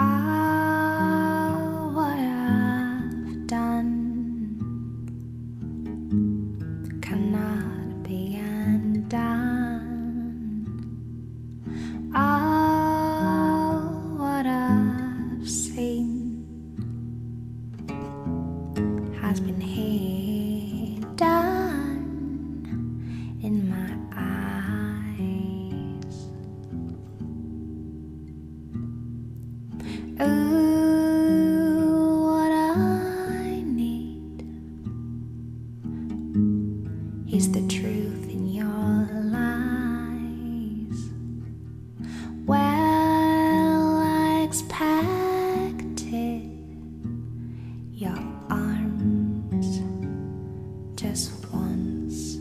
Ah, what I've done cannot be undone. Ah, what I've seen has been hidden your arms just once.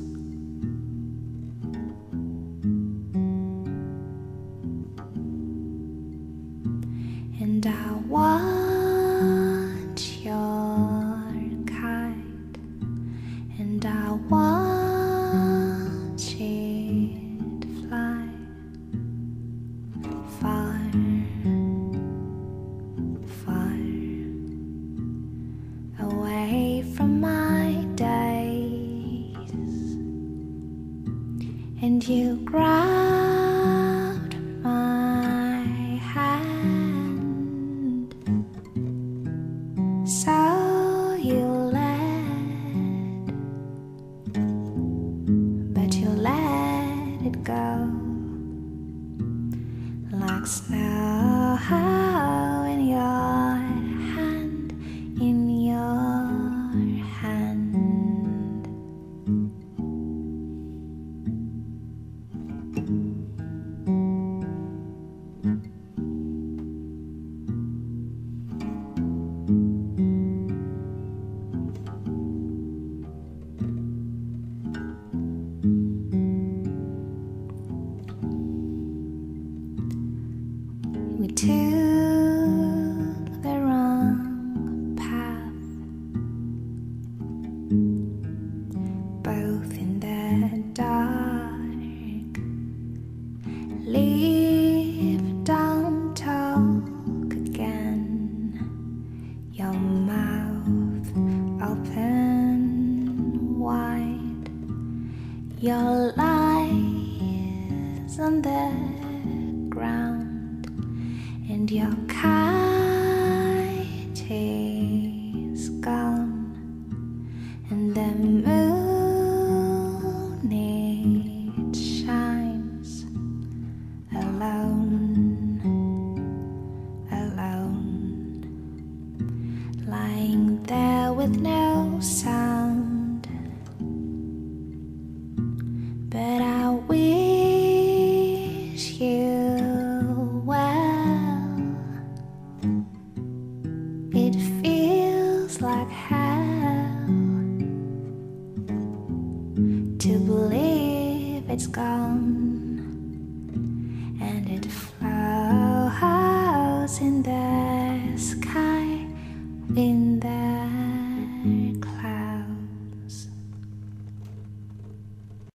And I want And you grabbed my hand, so you let, but you let it go. Like snow in Your lies on the ground, and your kite is gone, and the like hell to believe it's gone and it flows in the sky in the